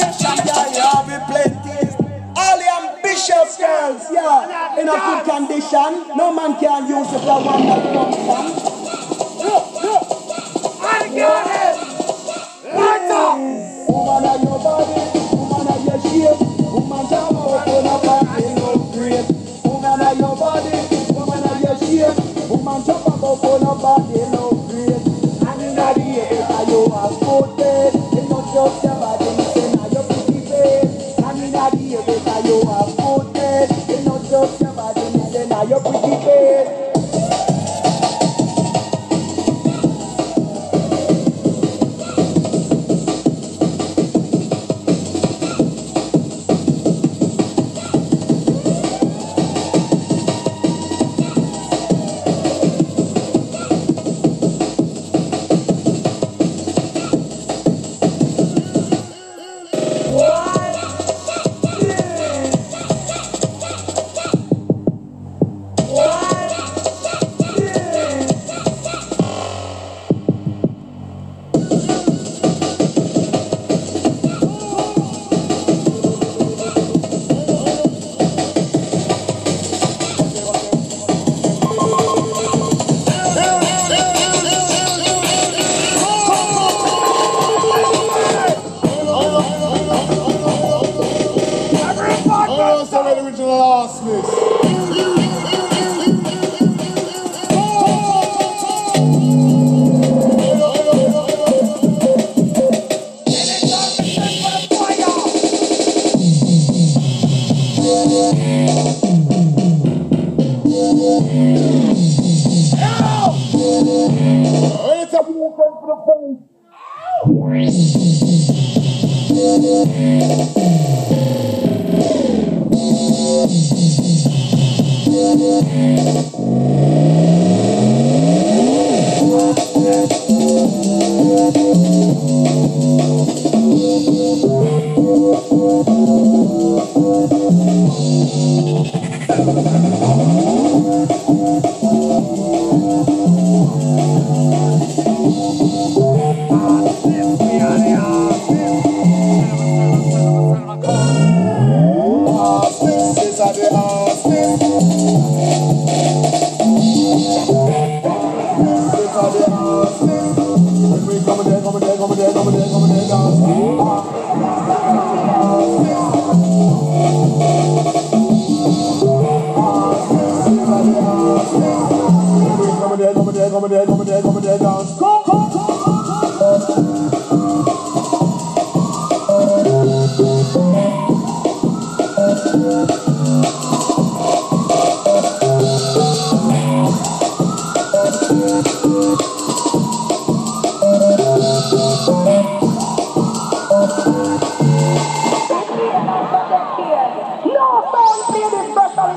education, yeah, yeah. We plenty. All the ambitious girls, yeah, in a good condition. No man can use it for one that comes from. somebody original arsonist. Thank you. Thank you. Come there, come come come come No, don't be this special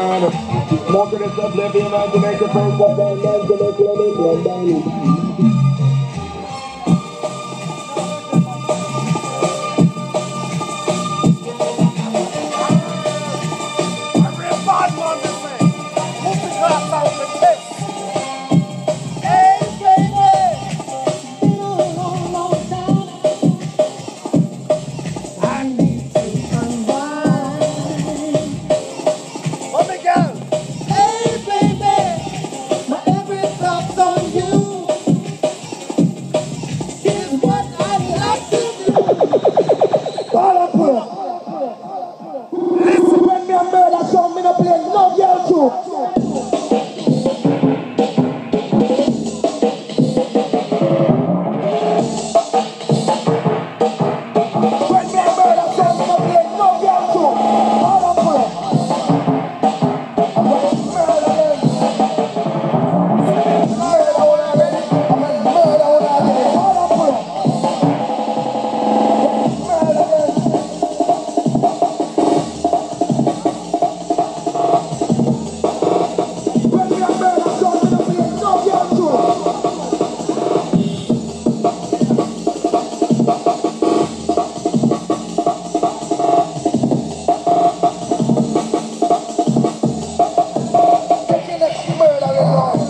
Mountainous oblivion of Jamaica, first of make Manchester, Clemens, London. Liverpool. Oh.